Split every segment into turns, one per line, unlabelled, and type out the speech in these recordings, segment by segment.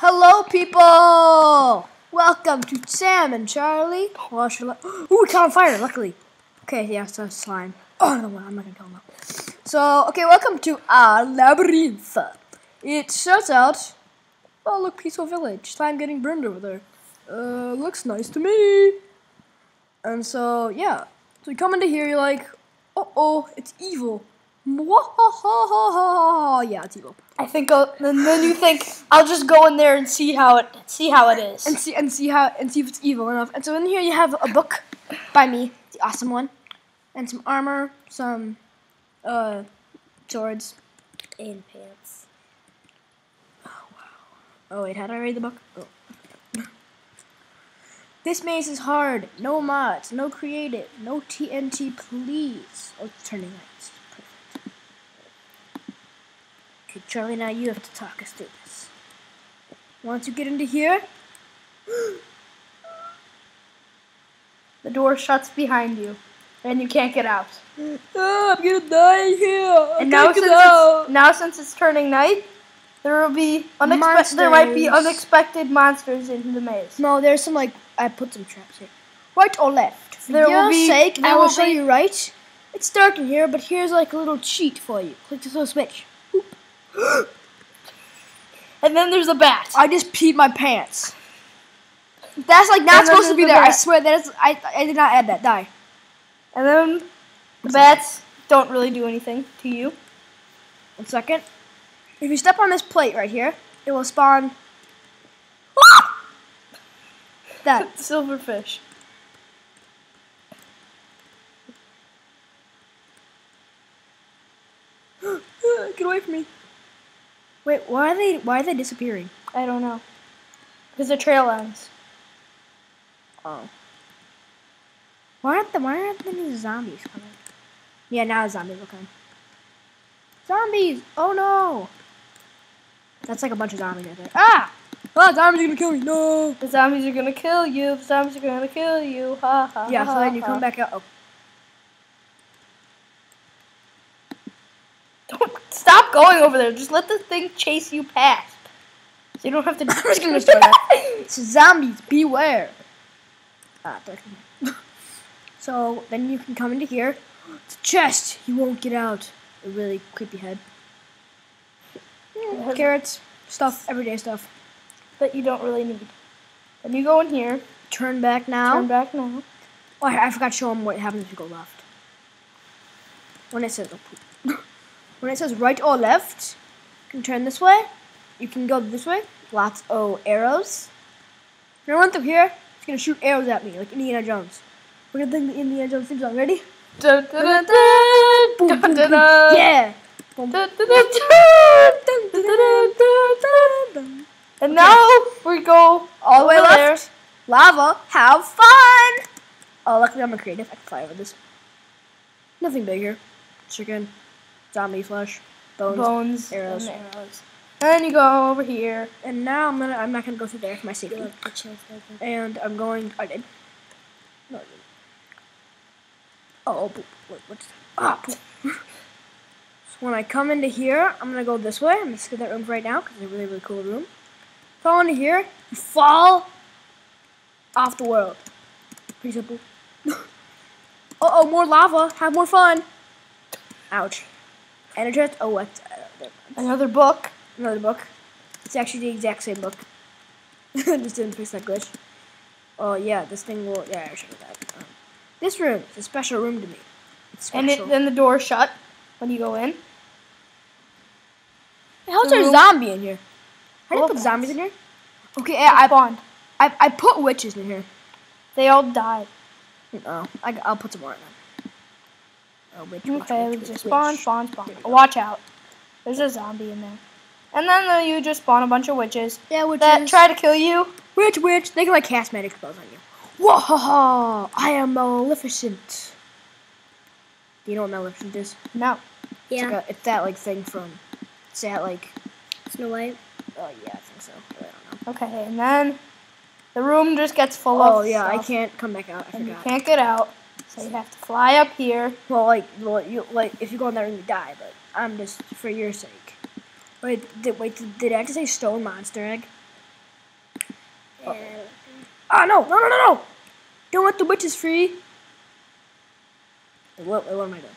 Hello, people! Welcome to Sam and Charlie. Should I- Ooh, we caught on fire, luckily. Okay, yeah, so it's slime. Oh, no, I'm not gonna kill him. So, okay, welcome to our labyrinth. It starts out. Oh, look, peaceful village. Slime getting burned over there. Uh, looks nice to me. And so, yeah. So you come into here, you're like, oh, oh, it's evil. Yeah, it's evil.
I think, I'll, and then you think I'll just go in there and see how it see how it is.
and see and see how and see if it's evil enough. And so in here you have a book by me, the awesome one, and some armor, some uh swords.
in pants.
Oh wow! Oh wait, did I read the book? Oh. this maze is hard. No mods, no creative, no TNT, please. Oh, turning lights. Okay, Charlie, now you have to talk us through this. Once you get into here,
The door shuts behind you, and you can't get out.
oh, I'm gonna die here.
And now since now since it's turning night, there will be unexpected. There might be unexpected monsters in the maze.
No, there's some like I put some traps here. Right or left? For
There will be-
sake, I will show you right. It's dark in here, but here's like a little cheat for you. Click this little switch.
And then there's a bat.
I just peed my pants. That's like not supposed to be
the
there. I swear that is. I I did not add that. Die.
And then the bats don't really do anything to you.
One second. If you step on this plate right here, it will spawn. that.
Silverfish.
Get away from me. Wait, why are they? Why are they disappearing?
I don't know. Because the trail ends.
Oh. Why aren't the why aren't any zombies coming? Yeah, now the zombies will come. Zombies! Oh no! That's like a bunch of zombies right there. Ah! Ah, zombies are gonna kill me! No!
The zombies are gonna kill you. The zombies are gonna kill you. Ha ha.
Yeah,
ha,
so then you
ha.
come back out. Oh.
Don't stop going over there. Just let the thing chase you past. So you don't have to.
Just gonna. It's zombies, beware! Ah. So then you can come into here. It's a chest! You won't get out. A really creepy head. Carrots, stuff, everyday stuff.
that you don't really need. Then you go in here.
Turn back now.
Turn back now.
Oh, I, I forgot to show them what happens if you go left. When it says when it says right or left, you can turn this way. You can go this way. Lots of arrows. When I run through here, it's gonna shoot arrows at me like Indiana Jones. We're gonna think the Indiana Jones theme song. Ready?
Dun, dun, dun, dun,
Boom, boom, boom. Yeah.
And now we go
All the way left. Lava. Have fun. Oh, luckily I'm a creative. I can fly over this. Nothing bigger. Chicken, zombie flesh, bones.
Bones,
Arrows.
and arrows. And you go over here.
And now I'm gonna. I'm not gonna go through there for my safety. And I'm going. I did. No. I didn't. Oh. Wait, what's ah? So when I come into here, I'm gonna go this way. I'm gonna skip that room right now because it's a really really cool room. Fall into here, you fall off the world. Pretty simple. uh oh, more lava. Have more fun. Ouch. Chest. Oh, what?
Another book.
another book. It's actually the exact same book. Just didn't fix that glitch. Oh yeah, this thing will. Yeah, I should have that. Um, this room is a special room to me.
And it, then the door shut when you go in.
How's there a zombie in here? How do you put zombies in here? Okay, yeah, I,
spawned.
I I put witches in here.
They all died.
Oh, I, I'll put some more in them. Oh, witch, witch,
Okay,
witch,
just spawn, spawn, spawn.
There we go.
Watch out. There's a zombie in there. And then uh, you just spawn a bunch of witches
Yeah, witches.
that try to kill you.
Witch, witch. They can like cast magic spells on you. Whoa! I am Maleficent. Do you know what Maleficent is?
No.
It's, like a, it's that like thing from. It's that like.
Snow White.
Oh yeah, I think so. But I don't know.
Okay, and then the room just gets full
Oh
of Oh
yeah, I can't come back out. I
And you
forgot.
can't get out. So you have to fly up here.
Well, like, well, you like if you go in there and you die, but I'm just for your sake. Wait, did, wait, did, did I just say stone monster egg? Ah, no, no, no, no, no! Don't let the witches free. Wait, What, what am I doing?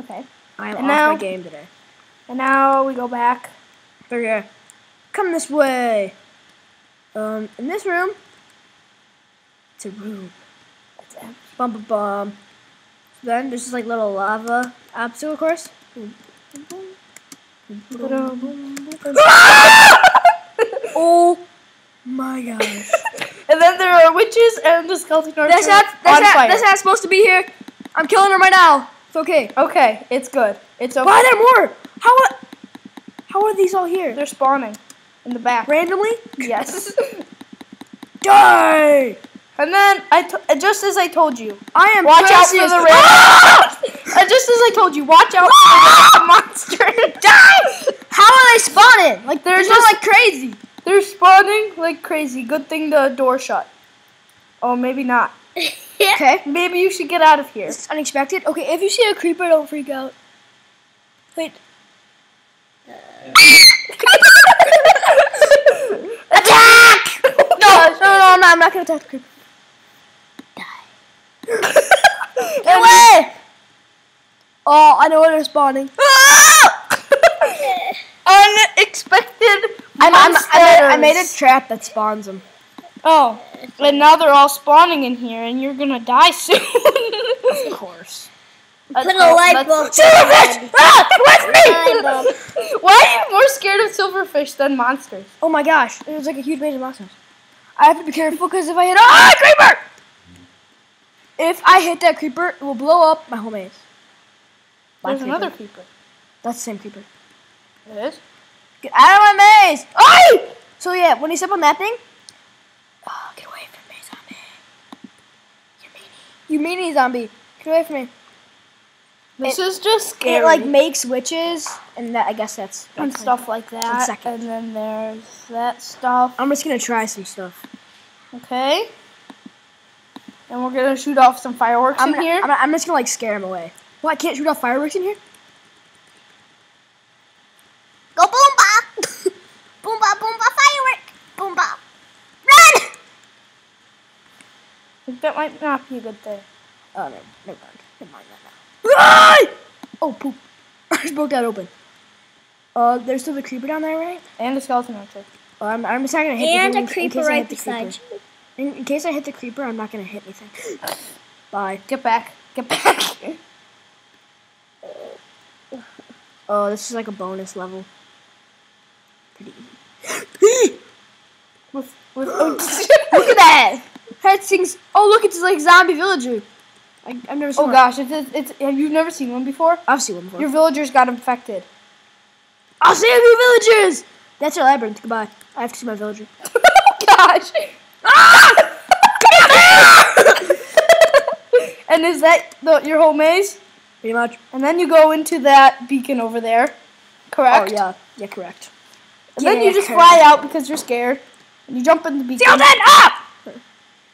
Okay.
I am
And
off
now-
my game today.
And now we go back.
Okay, come this way. Um, in this room, it's a room. Bum bum bum. So then there's just like little lava obstacle course. Oh my gosh.
And then there are witches and the skeleton archer
That's not,
on
not,
fire.
that's not supposed to be here. I'm killing them right now. It's okay.
okay, it's good. It's okay.
Why are there more? How are, how are these all here?
They're spawning in the back.
Randomly?
Yes.
Die!
And then I t- uh, just as I told you,
I am
watch out for the red. and ah! uh, just as I told you, watch out for the ah! monster.
Die! How are they spawning? Like they're
They're
just like crazy.
They're spawning like crazy. Good thing the door shut. Oh, maybe not.
Okay.
Maybe you should get out of here.
It's unexpected. Okay, if you see a creeper, don't freak out. Wait. Attack! No, no, no, no, I'm not gonna attack the creeper. Get away! Oh, I know where they're spawning.
Unexpected.
I'm, I'm, I, made, I made a trap that spawns them.
Oh, and now they're all spawning in here, and you're gonna die soon.
Of course.
Put
Put a light bulb.
Silverfish! Ah, get away from me!
Why are you more scared of silverfish than monsters?
Oh my gosh, there's like a huge maze of monsters. I have to be careful because if I hit ah creeper, if I hit that creeper, it will blow up my whole maze.
There's
creeper.
another creeper.
That's the same creeper.
It is.
Get out of my maze! Oh! So yeah, when you step on that thing, oh, get away from me, zombie. You meanie. You meanie zombie. Get away from me.
This is just scary.
It like makes witches, and that I guess that's
and
that's
stuff like that.
second.
And then there's that stuff.
I'm just gonna try some stuff.
Okay. And we're gonna shoot off some fireworks
I'm,
in
gonna-
here.
I'm, I'm just gonna like scare him away. Well, I can't shoot off fireworks in here.
Go boom ba. boom ba boom ba firework. Boom ba. Run!
That might not be a good thing.
Oh, no, never mind. Never mind that now. Ah! Oh, poop. I just broke that open. Uh, there's still the creeper down there, right?
And a skeleton archer.
Uh, I'm, I'm just not gonna hit
And
the
a creeper right beside
creeper.
you.
In, in case I hit the creeper, I'm not gonna hit anything. Bye.
Get back. Get back.
Oh, this is like a bonus level. Pretty easy.
with, with, oh,
look at that! That thing's. Oh, look, it's like zombie villager. I, I've never seen
oh
one.
gosh, it's, it's, have you never seen one before?
I've seen one before.
Your villagers got infected.
I'll save you, villagers! That's our labyrinth. Goodbye. I have to see my villager.
oh gosh. Ah! and is that the, your whole maze?
Pretty much.
And then you go into that beacon over there. Correct?
Oh, yeah. Yeah, correct.
And then you just
correct.
fly out because you're scared. And you jump in the beacon.
Skeleton up!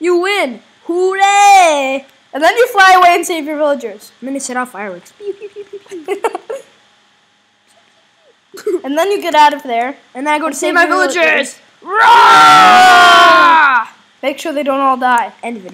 You win! Hooray!
And then you fly away and save your villagers.
I'm gonna set off fireworks.
And then you get out of there.
And then I go to
And
save
save
my
villagers.
villagers! Roar!
Make sure they don't all die.
End video.